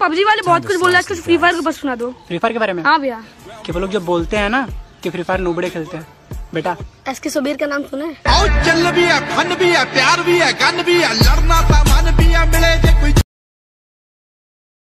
PUBG वाले बहुत कुछ बोल रहे हैं फ्री फायर के बस सुना दो। फ्री फायर के बारे में? हाँ भैया। कि वो लोग जो बोलते हैं ना कि फ्री फायर नोबड़े खेलते हैं। बेटा। एस के सुबीर का नाम सुने और चल भी है फन भी है प्यार भी है गन भी है लड़ना था